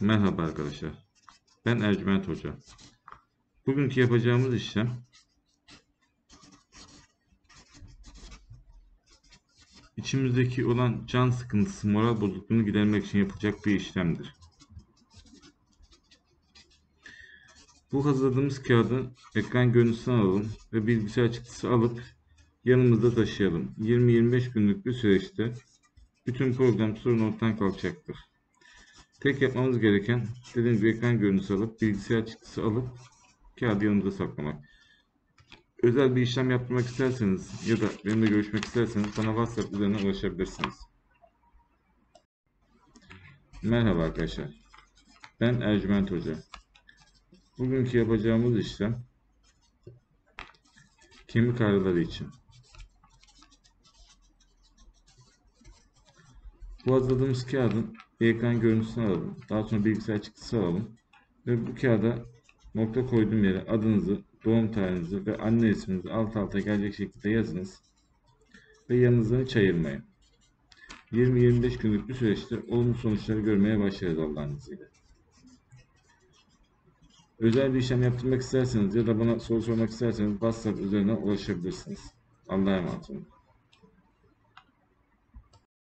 Merhaba arkadaşlar. Ben Ercüment Hoca. Bugünkü yapacağımız işlem içimizdeki olan can sıkıntısı, moral bozukluğunu gidermek için yapılacak bir işlemdir. Bu hazırladığımız kağıdı ekran görüntüsüne alalım ve bilgisayar çıktısı alıp yanımızda taşıyalım. 20-25 günlük bir süreçte bütün program sorun ortadan kalkacaktır. Tek yapmamız gereken dediğim gibi ekran görüntüsü alıp bilgisayar çıktısı alıp kağıdı yanımıza saklamak. Özel bir işlem yaptırmak isterseniz ya da benimle görüşmek isterseniz bana WhatsApp üzerinden ulaşabilirsiniz. Merhaba arkadaşlar. Ben Ercüment Hoca. Bugünkü yapacağımız işlem kemik ağrıları için. Bu hazırladığımız kağıdın bir ekran görüntüsünü alalım. Daha sonra bilgisayar çıktısı alalım. Ve bu kağıda nokta koyduğum yere adınızı, doğum tarihinizi ve anne isminizi alt alta gelecek şekilde yazınız. Ve yanınızdan hiç ayırmayın. 20-25 günlük bir süreçte olumlu sonuçları görmeye başlarız Allah'ın izniyle. Özel bir işlem yaptırmak isterseniz ya da bana soru sormak isterseniz WhatsApp üzerinden ulaşabilirsiniz. Allah'a emanet olun.